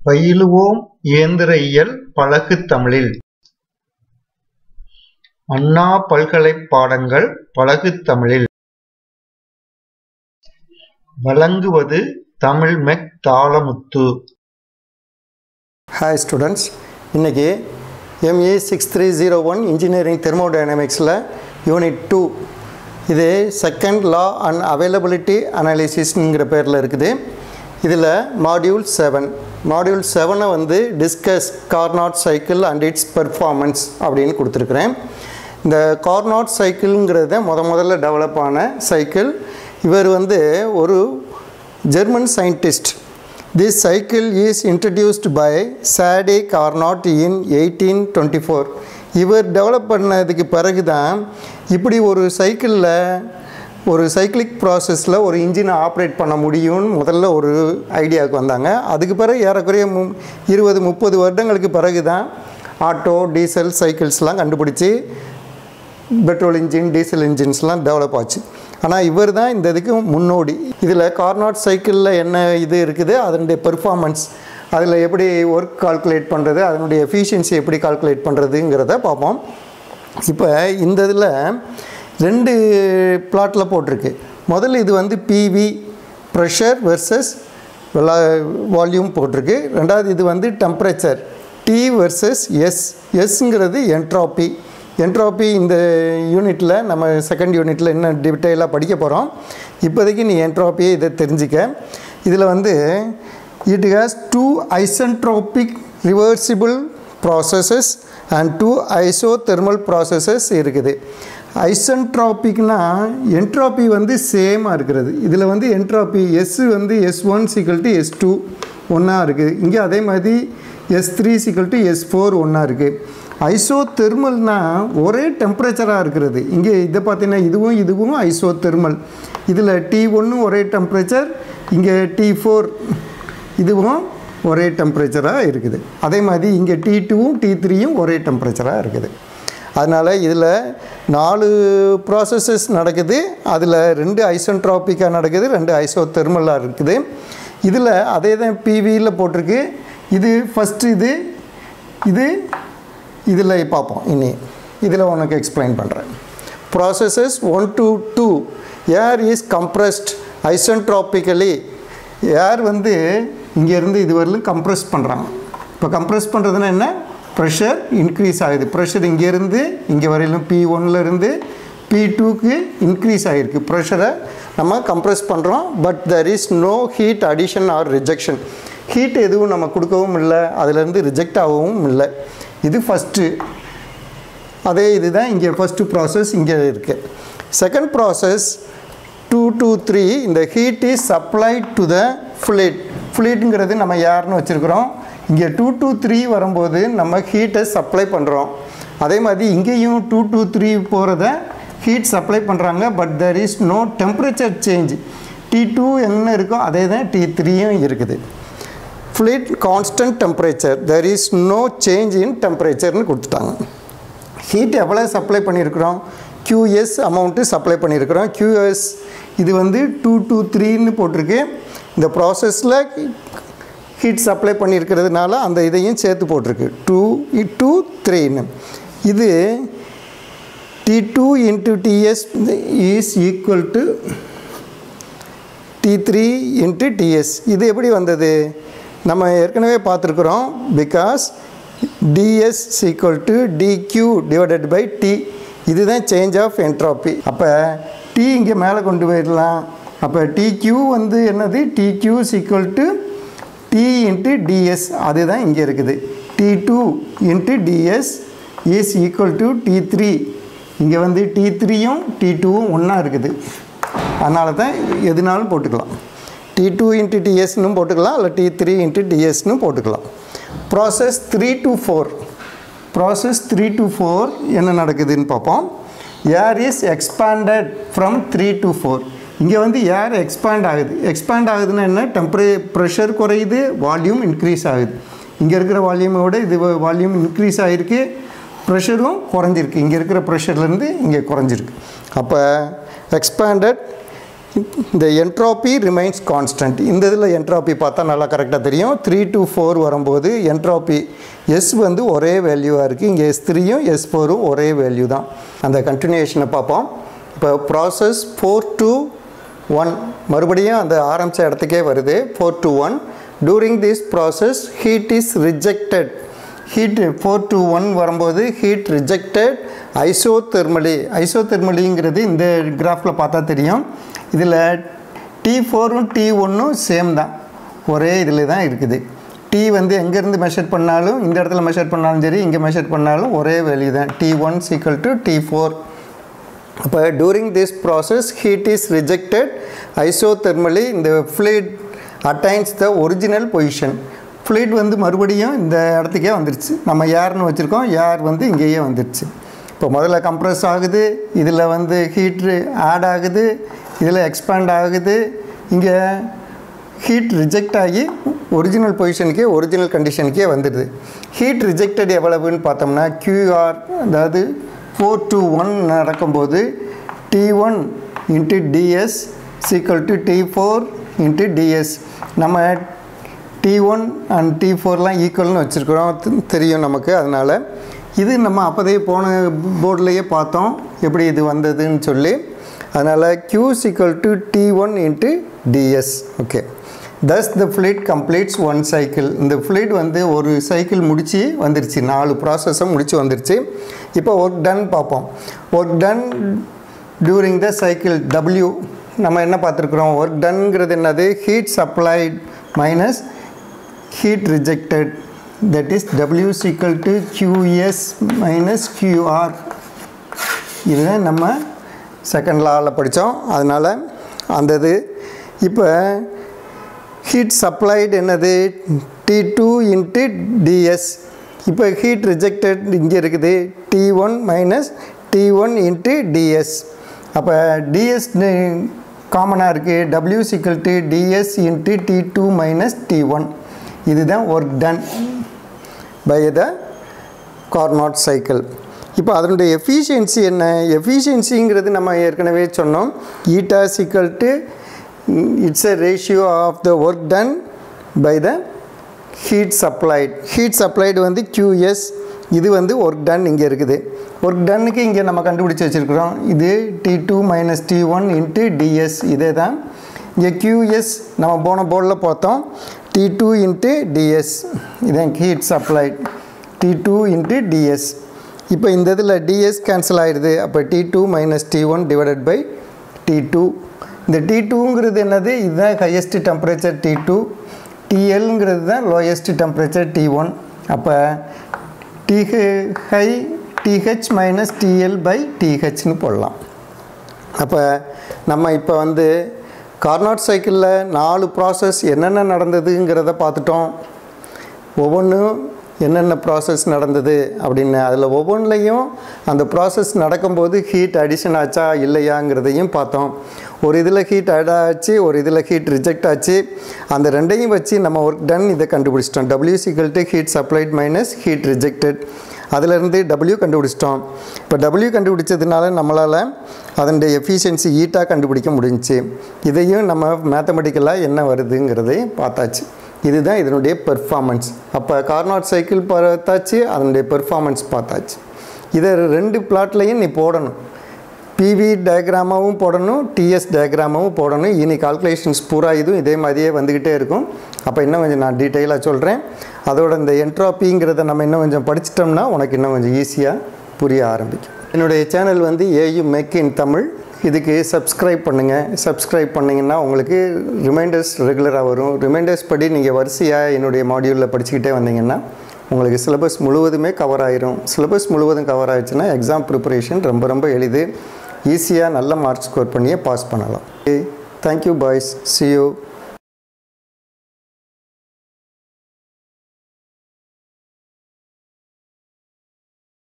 பயிலுவோம் இயந்திர இயல் பழகுத் தமிழில்! அண்ணா பல்கலைப் பாடங்கள் பழகு தமிழில்! வழங்குவது Tamil mech Thalamuthu. Hi students இன்றைக்கி MA six three zero one engineering தெர்மோடைனமிக்ஸில் unit two இது செகண்ட் லா அண்ட் அவைலபிலிட்டி அனாலிசிஸ்ங்கிற பேரில் இருக்குது இதில் மாடியூல் செவன் மாடியூல் செவனை வந்து discuss Carnot cycle and its performance அப்படின்னு கொடுத்துருக்குறேன். இந்த கார்னாட் சைக்கிள்ங்கிறத முத முதல்ல டெவலப் ஆன சைக்கிள் இவர் வந்து ஒரு German scientist this cycle is introduced by Sadi Carnot in eighteen twenty four இவர் டெவலப் பண்ணதுக்கு பிறகு தான் இப்படி ஒரு சைக்கிளில் ஒரு சைக்கிளிக் ப்ராசஸில் ஒரு இன்ஜினை ஆப்ரேட் பண்ண முடியும்னு முதல்ல ஒரு ஐடியாவுக்கு வந்தாங்க. அதுக்கு பிறகு ஏறக்குறைய மு இருபது முப்பது வருடங்களுக்கு பிறகு தான் ஆட்டோ டீசல் சைக்கிள்ஸ்லாம் கண்டுபிடிச்சி பெட்ரோல் இன்ஜின் டீசல் இன்ஜின்ஸ்லாம் டெவலப் ஆச்சு. ஆனால் இவர் தான் இந்த இதுக்கு முன்னோடி. இதில் கார்னாட் சைக்கிளில் என்ன இது இருக்குது? அதனுடைய பெர்ஃபார்மன்ஸ் அதில் எப்படி ஒர்க் கால்குலேட் பண்ணுறது அதனுடைய எஃபிஷியன்சி எப்படி கால்குலேட் பண்ணுறதுங்கிறத பார்ப்போம். இப்போ இந்த இதில் ரெண்டு பிளாட்டில் போட்டிருக்கு. முதல்ல இது வந்து பிவி ப்ரெஷர் வெர்சஸ் வால்யூம் போட்டிருக்கு. ரெண்டாவது இது வந்து டெம்பரேச்சர் டி வெர்சஸ் எஸ் எஸ்ங்கிறது என்ட்ராப்பி என்ட்ராப்பி இந்த யூனிட்டில் நம்ம செகண்ட் யூனிட்டில் இன்னும் டீட்டெயிலாக படிக்க போகிறோம் இப்போதைக்கு நீ என்ட்ராப்பியை இதை தெரிஞ்சிக்க. இதில் வந்து it has two isentropic reversible processes and two isothermal processes இருக்குது. ஐசன்ட்ராபிக்னா என்ட்ராபி வந்து சேமாக இருக்கிறது. இதில் வந்து என்ட்ராபி எஸ் வந்து S one equal to S two ஒன்றா இருக்குது இங்கே அதே மாதிரி S three equal to S four ஒன்றா இருக்குது ஐசோ தெர்மல்னால் ஒரே டெம்பரேச்சராக இருக்கிறது. இங்கே இதை பார்த்தீங்கன்னா இதுவும் இதுவும் ஐசோ தெர்மல் இதில் டி ஒன்றும் ஒரே டெம்பரேச்சர் இங்கே டி ஃபோர் இதுவும் ஒரே டெம்பரேச்சராக இருக்குது. அதே மாதிரி இங்கே டி டூவும் டி த்ரீயும் ஒரே டெம்பரேச்சராக இருக்குது. அதனால் இதில் நாலு ப்ராசஸஸ் நடக்குது. அதில் ரெண்டு ஐசோன்ட்ராபிக்காக நடக்குது ரெண்டு ஐசோ தெர்மலாக இருக்குது. இதில் அதே தான் பிவியில் போட்டிருக்கு. இது ஃபஸ்ட்டு இது இது இதில் பார்ப்போம். இனி இதில் உனக்கு எக்ஸ்பிளைன் பண்ணுறேன் processes one to two air is compressed isentropically air வந்து இங்கேருந்து இது வரலும் கம்ப்ரெஸ் பண்ணுறாங்க இப்போ கம்ப்ரெஸ் பண்ணுறதுன்னா என்ன? ப்ரெஷர் இன்க்ரீஸ் ஆகுது. ப்ரெஷர் இங்கேருந்து இங்கே வரையிலும் பி ஒன்லேருந்து பி டூக்கு இன்க்ரீஸ் ஆகிருக்கு ப்ரெஷரை நம்ம கம்ப்ரெஸ் பண்ணுறோம் but there is no heat addition or rejection heat எதுவும் நம்ம கொடுக்கவும் இல்லை. அதிலேருந்து ரிஜெக்ட் ஆகவும் இல்லை. இது ஃபஸ்ட்டு அதே இது தான் இங்கே ஃபஸ்ட்டு ப்ராசஸ் இங்கே இருக்குது second process two to three இந்த heat is supply to the fluid ஃப்ளீட்டுங்கிறது நம்ம யாருன்னு வச்சுருக்குறோம்? இங்கே டூ டூ த்ரீ வரும்போது நம்ம ஹீட்டை சப்ளை பண்ணுறோம் அதே மாதிரி இங்கேயும் டூ டூ த்ரீ போகிறத ஹீட் சப்ளை பண்ணுறாங்க but there is no temperature change T two என்ன இருக்கோ அதே தான் டி த்ரீயும் இருக்குது. Fluid constant temperature there is no change in டெம்பரேச்சர்னு கொடுத்துட்டாங்க. ஹீட் எவ்வளோ சப்ளை பண்ணியிருக்கிறோம்? கியூஎஸ் அமௌண்ட்டு சப்ளை பண்ணியிருக்கிறோம். கியூஎஸ் இது வந்து டூ டூ த்ரீன்னு போட்டிருக்கு. இந்த ப்ராசஸில் ஹீட் சப்ளை பண்ணியிருக்கிறதுனால அந்த இதையும் சேர்த்து போட்டிருக்கு. டூ டூ த்ரீன்னு இது T two into dS is equal to T three into dS இது எப்படி வந்தது? நம்ம ஏற்கனவே பார்த்துருக்குறோம். Because dS equal to dQ divided by T இதுதான் சேஞ்ச் ஆஃப் என்ட்ராப்பி அப்போ டி இங்கே மேலே கொண்டு போயிடலாம். அப்போ டிக்யூ வந்து என்னது? DQ equal to T into dS அதுதான் இங்கே இருக்குது. T two into dS is equal to T three இங்கே வந்து டி த்ரீயும் டி டூவும் ஒன்றா இருக்குது. அதனால தான் எதுனாலும் போட்டுக்கலாம். டி டூ இன்ட்டு டிஎஸ்னும் போட்டுக்கலாம் இல்லை டி த்ரீ இன்ட்டு டிஎஸ்னு போட்டுக்கலாம். Process three to four process three to four என்ன நடக்குதுன்னு பார்ப்போம். Air is expanded from three to four இங்கே வந்து ஏர் எக்ஸ்பேண்ட் ஆகுது. எக்ஸ்பேண்ட் ஆகுதுன்னா என்ன? டெம்பரே ப்ரெஷர் குறையுது வால்யூம் இன்க்ரீஸ் ஆகுது. இங்கே இருக்கிற வால்யூமோட இது வால்யூம் இன்க்ரீஸ் ஆகிருக்கு ப்ரெஷரும் குறைஞ்சிருக்கு. இங்கே இருக்கிற ப்ரெஷர்லேருந்து இங்கே குறைஞ்சிருக்கு. அப்போ எக்ஸ்பேண்டட் இந்த என்ட்ராபி ரிமைன்ஸ் கான்ஸ்டன்ட் இந்த இதில் என்ட்ராபி பார்த்தா நல்லா கரெக்டாக தெரியும். த்ரீ டு ஃபோர் வரும்போது என்ட்ராபி எஸ் வந்து ஒரே வேல்யூவாக இருக்குது இங்கே எஸ் த்ரீயும் எஸ் ஃபோரும் ஒரே வேல்யூ தான். அந்த கண்டினியூஷனை பார்ப்போம். இப்போ ப்ராசஸ் ஃபோர் டு ஒன் மறுபடியும் அந்த ஆரம்பித்த இடத்துக்கே வருது. Four to one during this process heat is rejected heat four to one வரும்போது ஹீட் ரிஜெக்டட் ஐசோதெர்மலி ஐசோதெர்மலிங்கிறது இந்த கிராஃபில் பார்த்தா தெரியும். இதில் டி ஃபோரும் டி ஒன்றும் சேம் தான். ஒரே இதில் தான் இருக்குது. டி வந்து எங்கேருந்து மெஷர் பண்ணாலும் இந்த இடத்துல மெஷர் பண்ணாலும் சரி இங்கே மெஷர் பண்ணாலும் ஒரே வேல்யூ தான். T one is equal to T four அப்போ during this process heat is rejected isothermally இந்த fluid attains the original position fluid வந்து மறுபடியும் இந்த இடத்துக்கே வந்துருச்சு. நம்ம ஏர்னு வச்சுருக்கோம். ஏர் வந்து இங்கேயே வந்துருச்சு. இப்போ முதல்ல கம்ப்ரஸ் ஆகுது. இதில் வந்து ஹீட்ரு ஆட் ஆகுது. இதில் எக்ஸ்பேண்ட் ஆகுது. இங்கே ஹீட் ரிஜெக்ட் ஆகி ஒரிஜினல் பொசிஷனுக்கே ஒரிஜினல் கண்டிஷனுக்கே வந்துடுது. ஹீட் ரிஜெக்டட் எவ்வளவுன்னு பார்த்தோம்னா கியூஆர் அதாவது ஃபோர் டு ஒன் நடக்கும்போது T one into dS is equal to T four into dS நம்ம டி ஒன் அண்ட் டி ஃபோர்லாம் ஈக்குவல்னு வச்சுருக்கிறோம். தெரியும் நமக்கு. அதனால் இது நம்ம அப்போதையே போன போர்ட்லேயே பார்த்தோம். எப்படி இது வந்ததுன்னு சொல்லி. அதனால் Q equal to T one into dS okay thus the fluid completes one cycle இந்த ஃப்ளீட் வந்து ஒரு சைக்கிள் முடித்து வந்துருச்சு. நாலு ப்ராசஸும் முடித்து வந்துருச்சு. இப்போ ஒர்க் டன் பார்ப்போம். Work done during the cycle W நம்ம என்ன பார்த்துருக்குறோம்? ஒர்க் டன்ங்கிறது என்னது? Heat supplied minus heat rejected that is W is to QS minus QR இதுதான் நம்ம செகண்ட் லாவில் படித்தோம். அதனால் அந்த இது. இப்போ ஹீட் சப்ளைடு என்னது? டி டூ இன்ட்டு டிஎஸ் இப்போ ஹீட் ரிஜெக்டட் இங்கே இருக்குது. T one minus T one into dS அப்போ டிஎஸ் காமனாக இருக்குது W is equal to dS into T two minus T one இதுதான் work done by the Carnot cycle இப்போ அதனுடைய efficiency என்ன? எஃபிஷியன்சிங்கிறது நம்ம ஏற்கனவே சொன்னோம். Eta is equal to it's a ratio of the work done by the heat supplied heat supplied வந்து QS இது வந்து ஒர்க் டன் இங்கே இருக்குது. ஒர்க் டன்னுக்கு இங்கே நம்ம கண்டுபிடிச்சி வச்சுருக்குறோம். இது T two minus T one into dS இதே தான் இங்கே கியூஎஸ் நம்ம போன போர்டில் பார்த்தோம். டி டூ இன்ட்டு டிஎஸ் இதான் heat supplied T two into dS இப்போ இந்த இதில் டிஎஸ் கேன்சல் ஆகிடுது அப்போ T two minus T one divided by T two இந்த டி டூங்கிறது என்னது? இதுதான் ஹையஸ்ட் டெம்பரேச்சர் டி டூ டிஎல்ங்கிறது தான் லோயஸ்ட் டெம்பரேச்சர் டி ஒன் அப்போ TH high TH minus TL by டிஹெச்னு போடலாம். அப்போ நம்ம இப்போ வந்து கார்னாட் சைக்கிளில் நாலு ப்ராசஸ் என்னென்ன நடந்ததுங்கிறத பார்த்துட்டோம். ஒவ்வொன்றும் என்னென்ன ப்ராசஸ் நடந்தது அப்படின்னு அதில் ஒவ்வொன்றிலையும் அந்த ப்ராசஸ் நடக்கும்போது ஹீட் அடிஷன் ஆச்சா இல்லையாங்கிறதையும் பார்த்தோம். ஒரு இதில் ஹீட் ஆட் ஆச்சு ஒரு இதில் ஹீட் ரிஜெக்ட் ஆச்சு. அந்த ரெண்டையும் வச்சு நம்ம ஒர்க் டன் இதை கண்டுபிடிச்சிட்டோம். W is equal to heat supplied minus heat rejected அதிலிருந்து டபிள்யூ கண்டுபிடிச்சிட்டோம். இப்போ டபிள்யூ கண்டுபிடிச்சதுனால நம்மளால் அதனுடைய எஃபிஷியன்சி ஈட்டாக கண்டுபிடிக்க முடிஞ்சிச்சு. இதையும் நம்ம மேத்தமெட்டிக்கலாக என்ன வருதுங்கிறதையும் பார்த்தாச்சு. இதுதான் இதனுடைய பெர்ஃபார்மன்ஸ் அப்போ கார்னாட் சைக்கிள் பார்த்தாச்சு அதனுடைய பெர்ஃபார்மன்ஸ் பார்த்தாச்சு. இதை ரெண்டு பிளாட்லையும் நீ போடணும். பிவி டயக்ராமாவும் போடணும் டிஎஸ் டயக்ராமாவும் போடணும். இனி கால்குலேஷன்ஸ் பூரா இதுவும் இதே மாதிரியே வந்துக்கிட்டே இருக்கும். அப்போ இன்னும் கொஞ்சம் நான் டீட்டெயிலாக சொல்கிறேன் அதோட இந்த என்ட்ராப்பிங்கிறத நம்ம இன்னும் கொஞ்சம் படிச்சிட்டோம்னா உனக்கு இன்னும் கொஞ்சம் ஈஸியாக புரிய ஆரம்பிக்கும். என்னுடைய சேனல் வந்து ஏயு மேக் இன் தமிழ் இதுக்கு சப்ஸ்கிரைப் பண்ணுங்கள் சப்ஸ்கிரைப் பண்ணிங்கன்னா உங்களுக்கு ரிமைண்டர்ஸ் ரெகுலராக வரும். ரிமைண்டர்ஸ் படி நீங்கள் வரிசையாக என்னுடைய மாடியூலில் படிச்சுக்கிட்டே வந்தீங்கன்னா உங்களுக்கு சிலபஸ் முழுவதுமே கவர் ஆயிரும். சிலபஸ் முழுவதும் கவர் ஆயிடுச்சுன்னா எக்ஸாம் ப்ரிப்பரேஷன் ரொம்ப ரொம்ப எளிது. ஈஸியாக நல்ல மார்க் ஸ்கோர் பண்ணியே பாஸ் பண்ணலாம். Thank you boys see you